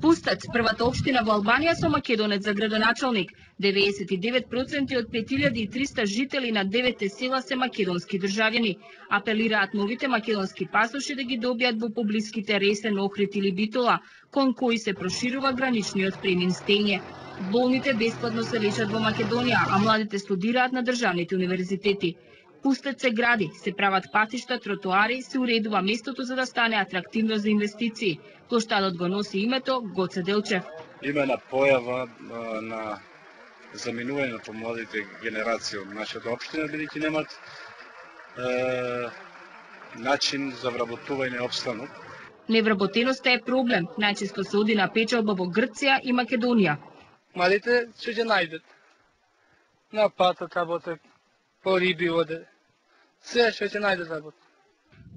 Пустец, првата општина во Албанија со македонец за градоначалник. 99% од 5300 жители на девете села се македонски државјани. Апелираат новите македонски пасоши да ги добијат во поблиските Ресен, Охрид или Битола, кон кои се проширува граничниот премин стење. Болните бесплатно се лечат во Македонија, а младите студираат на државните универзитети. Пустет се гради, се прават патишта, тротоари, се уредува местото за да стане атрактивно за инвестиции. Плоштадот го носи името Гоце Делчев. Има една појава на заминување на младите генерации од нашата општина, бидејќи немат е, начин за вработување обстанок. Невработеноста е проблем. Најчесто се оди на печалба во Грција и Македонија. Малите ќе ќе најдат. На патот работе, по риби оде се што ќе најде работа.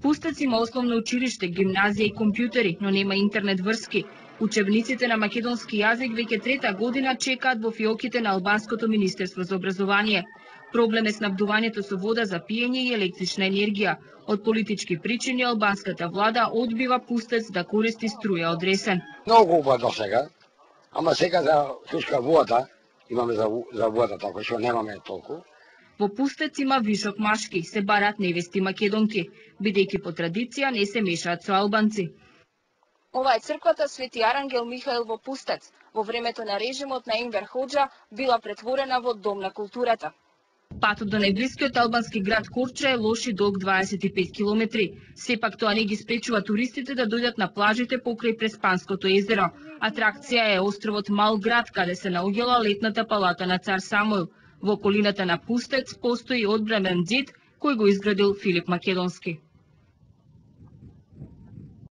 Пустец има основно училиште, гимназија и компјутери, но нема интернет врски. Учебниците на македонски јазик веќе трета година чекаат во фиоките на Албанското министерство за образование. Проблем е снабдувањето со вода за пиење и електрична енергија. Од политички причини албанската влада одбива пустец да користи струја од Ресен. Многу убаво до сега, ама сега за шушка вода, имаме за, за вода, така што немаме толку. Во Пустец има вишок машки, се барат невести македонки, бидејќи по традиција не се мешаат со албанци. Ова е црквата Свети Арангел Михаил во Пустец. Во времето на режимот на Инвер Ходжа била претворена во дом на културата. Патот до најблискиот албански град Корча е лоши долг 25 километри. Сепак тоа не ги спречува туристите да дојдат на плажите покрај Преспанското езеро. Атракција е островот Мал град, каде се наоѓала летната палата на цар Самуил. Во околината на Пустец постои одбрамен зид кој го изградил Филип Македонски.